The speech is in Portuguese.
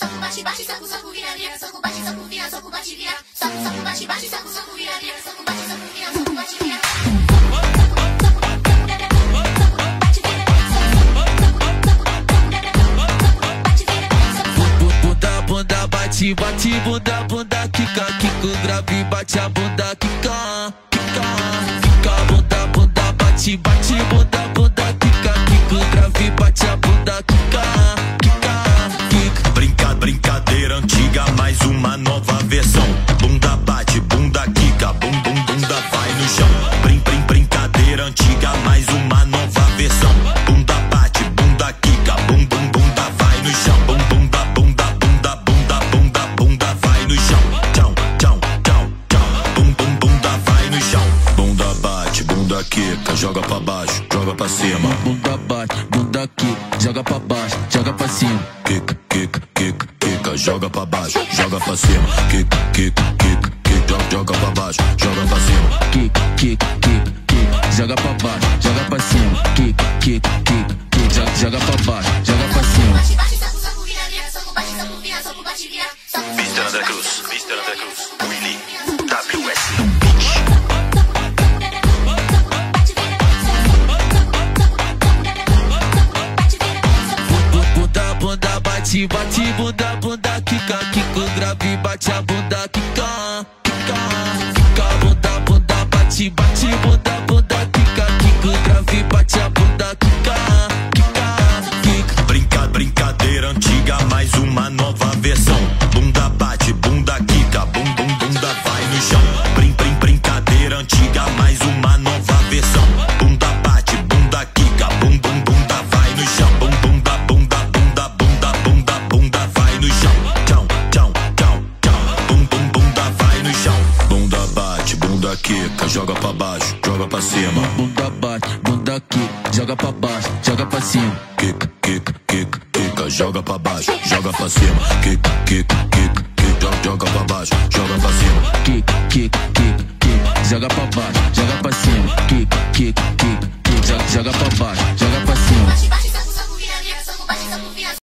soco, bate, bate, soco, soco, vira, vira, soco, bate, soco, vira, soco, bate, vira, soco, soco, bate, bate, soco, soco, vira, vira, soco, bate, soco, vira, soco, bate, vira. Bate, bate, bunda, bunda, quica, quica, grave, bate a bunda, quica, chão. Brin, brin, brincadeira antiga, mais uma nova versão. Bunda bate, bunda quica, bum bum bunda vai no chão. Bum bunda bunda bunda bunda bunda bunda vai no chão. Tchau, tchau, tchau, tchau. Bum bum bunda vai no chão. Bunda bate, bunda quica, joga pra baixo, joga pra cima. Bunda bate, bunda quica, joga pra baixo, joga pra cima. Quica, quica, quica, quica, joga pra baixo, joga pra cima. Quica, quica, quica, joga, joga pra baixo, joga pra cima. Quica, quica, quica, quica, joga pra baixo, joga pra cima. Quica, quica, quica, quica, joga, joga pra baixo, joga pra cima. Mr. André Cruz, Mr. André Cruz, Willy, WS. Bunda, bunda, bate, bate, bunda, bunda, quica, quica, grave, bate a bunda, quica, bate, bunda, bunda, quica, quica, grave, bate a bunda, quica, quica, quica. Brinca, brincadeira antiga, mais uma nova bunda quica, joga pra baixo, joga pra cima. Bunda bate, bunda quica, joga pra baixo, joga pra cima. Quica, quica, quica, quica, joga pra baixo, joga pra cima. Quica, quica, quica, quica, joga, pra baixo, joga pra cima. Quica, quica, quica, quica, joga pra baixo, joga pra cima. Quica, quica, quica, quica, joga, pra baixo, joga pra